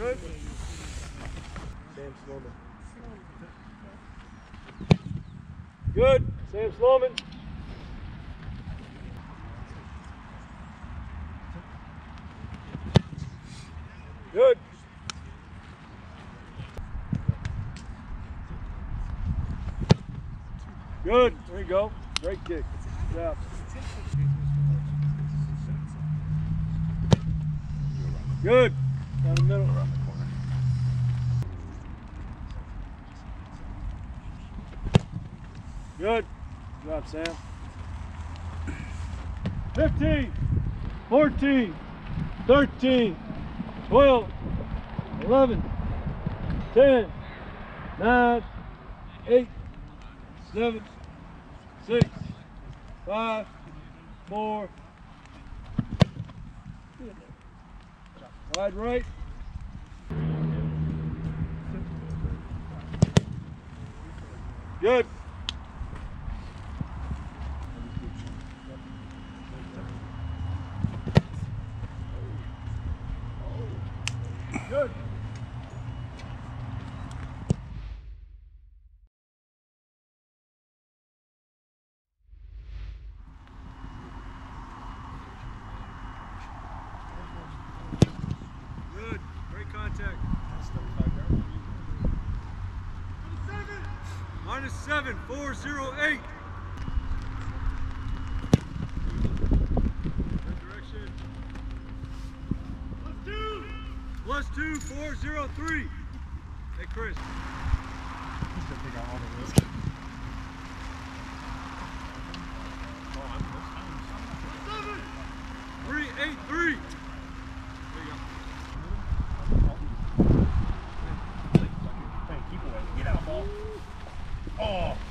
Sam Sloman. Good. Sam Sloman. Good. Good. There you go. Great kick. Good job. Good. Down the middle. Around the corner. Good. Good job, Sam. 15, 14, 13, 12, 11, 10, 9, 8, 7, 6, 5, 4. Wide right. Good. Good. Good. Great contact. Minus seven, four, zero, eight. Good direction. Plus two. Plus two, four, zero, three. Hey, Chris. Go.